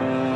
Amen.